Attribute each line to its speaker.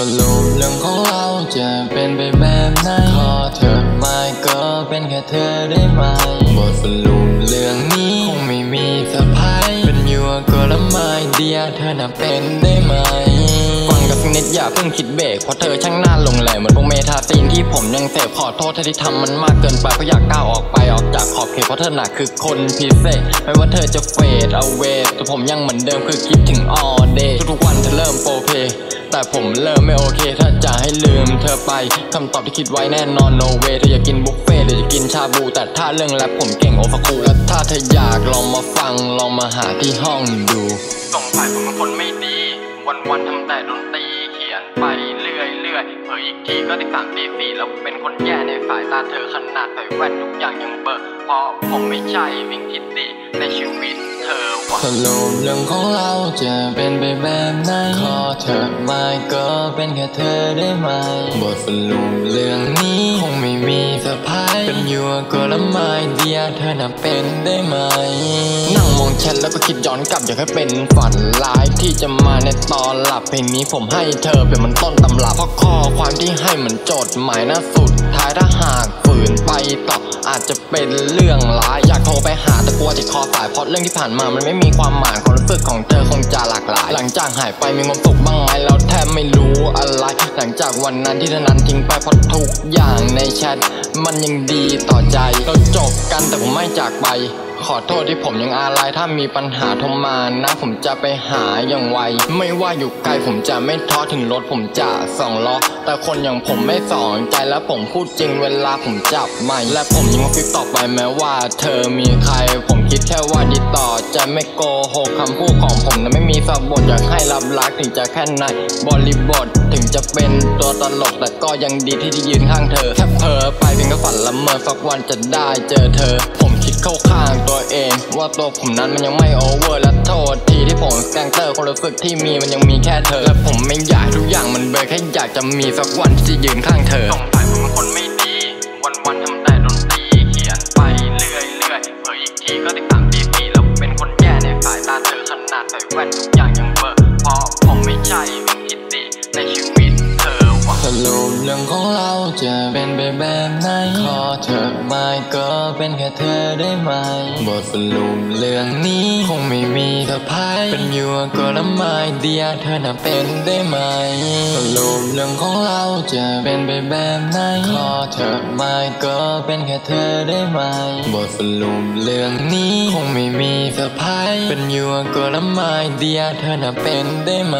Speaker 1: สรุปเรื่องของเราจะเป็นไปแบบไหนขอเธอไม่ก็เป็นแค่เธอได้ไหมบทสรุปเรื่องนี้คงไม่มีเซอร์ไพรส์เป็นยัวก็ละไม่เดียเธอน่ะเป็นได้ไหมฟังกับสัก นิดอย่าเพิ่งคิดเบรกเพราะเธอช่างน่าลงแหลเหมือนพวกเมทาซีนที่ผมยังเสพขอโทษที่ทำมันมากเกินไปเพราะอยากก้าวออกไปออกจากขอบเขตเพราะเธอหนักคือคนพิเศษไม่ว่าเธอจะเฟดเอาเวทแต่ผมยังเหมือนเดิมคือคิดถึง all day ทุกๆวันเธอเริ่มโปรเพแต่ผมเริ่มไม่โอเค ถ้าจะให้ลืมเธอไปคำตอบที่คิดไว้แน่นอน no way เธออยากกินบุฟเฟ่ต์หรือจะกินชาบู แต่ถ้าเรื่องแรปผมเก่งโอฟาคูและถ้าเธออยากลองมาฟังลองมาหาที่ห้องดูสงสัยผมเป็นคนไม่ดี วันวันๆทำแต่ดนตรี ออีกทีก็ตีสามตีสี่แล้วเป็นคนแย่ในสายตาเธอขนาดใส่แว่นทุกอย่างยังเบลอเพราะผมไม่ใช่วิ่งที่ดีในชีวิตเธอวะสรุปเรื่องของเราจะเป็นไปแบบไหนขอเธอไม่ก็เป็นแค่เธอได้ไหมบทสรุปเรื่องนี้คงไม่มีเซอร์ไพรส์เป็นยัวก็ละไม่เดียเธอน่ะเป็นได้ไหม แชทแล้วก็คิดย้อนกลับอยากให้เป็นฝันร้ายที่จะมาในตอนหลับเพลงนี้ผมให้เธอเป็นมันต้นตำรับเพราะข้อความที่ให้เหมือนโจทย์หมายน่าสุด ท้ายถ้าหากฝืนไปต่ออาจจะเป็นเรื่องร้ายอยากโทรไปหาแต่กลัวติดคอสายเพราะเรื่องที่ผ่านมามันไม่มีความหมายความรู้สึกของเธอคงจะหลากหลาย หลังจากหายไปมีความสุขบ้างไหมแล้วแทบไม่รู้อะไร หลังจากวันนั้นที่เธอนั้นทิ้งไปเพราะทุกอย่างในแชทมันยังดีต่อใจเราจบกันแต่ผมไม่จากไป ขอโทษที่ผมยังอาลัยถ้ามีปัญหาโทรมานะผมจะไปหาอย่างไว ไม่ว่าอยู่ไกลผมจะไม่ท้อถึงรถผมจะสองล้อแต่คนอย่างผมไม่สอนใจและผมพูดจริงเวลาผมจับไม่ และผมยังมาฟิกต่อไปแม้ว่า เธอมีใคร ผมคิดแค่ว่าดีต่อจะไม่โกหกคำพูดของผมนั้นไม่มีสะบทอยากให้รับรักถึงจะแค่ไหนบริบท จะเป็นตัวตลกแต่ก็ยังดีที่ได้ยืนข้างเธอแค่เพ้อไปเพียงแค่ฝันละเมอสักวันจะได้เจอเธอ ผมคิดเข้าข้างตัวเอง ว่าตัวผมนั้นมันยังไม่โอเวอร์และโทษทีที่ผมแกล้งเตอร์ความรู้สึกที่มีมันยังมีแค่เธอ และผมไม่อยากทุกอย่างมันเบยแค่อยากจะมีสักวันที่จะยืนข้างเธอสงสัยผมเป็นคนไม่ดี วันวันๆทำแต่ดนตรีเขียนไปเรื่อยเรื่อยเผลออีกทีก็ติดตามตีสี่แล้วเป็นคนแย่ในสายตาเธอขนาดใส่แว่น เรื่องของเราจะเป็นไปแบบไหน ขอเธอไม่ก็เป็นแค่เธอได้ไหม บทสรุปเรื่องนี้คงไม่มีเซอร์ไพรส์เป็น your girl my dear เธอน่ะเป็นได้ไหมสรุปเรื่องของเราจะเป็นไปแบบไหน ขอเธอไม่ก็เป็นแค่เธอได้ไหม บทสรุปเรื่องนี้คงไม่มีเซอร์ไพรส์เป็น your girl my dear เธอน่ะเป็นได้ไหม